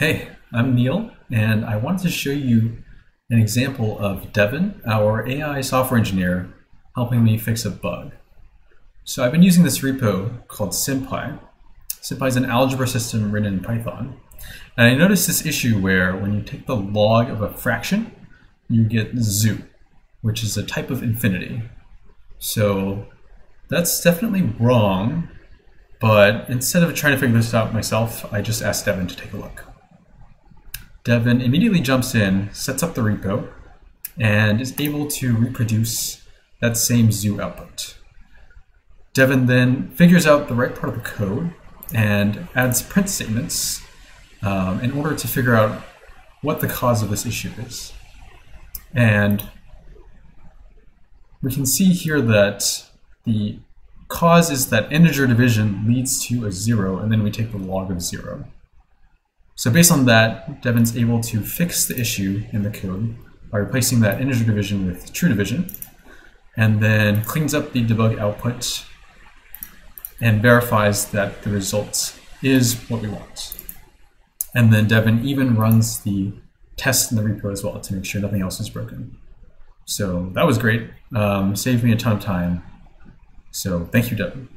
Hey, I'm Neil, and I wanted to show you an example of Devin, our AI software engineer, helping me fix a bug. So I've been using this repo called SymPy. SymPy is an algebra system written in Python. And I noticed this issue where when you take the log of a fraction, you get zoo, which is a type of infinity. So that's definitely wrong, but instead of trying to figure this out myself, I just asked Devin to take a look. Devin immediately jumps in, sets up the repo, and is able to reproduce that same zoo output. Devin then figures out the right part of the code and adds print statements um, in order to figure out what the cause of this issue is. And we can see here that the cause is that integer division leads to a zero, and then we take the log of zero. So based on that, Devin's able to fix the issue in the code by replacing that integer division with true division, and then cleans up the debug output and verifies that the result is what we want. And then Devin even runs the test in the repo as well to make sure nothing else is broken. So that was great. Um, saved me a ton of time. So thank you, Devin.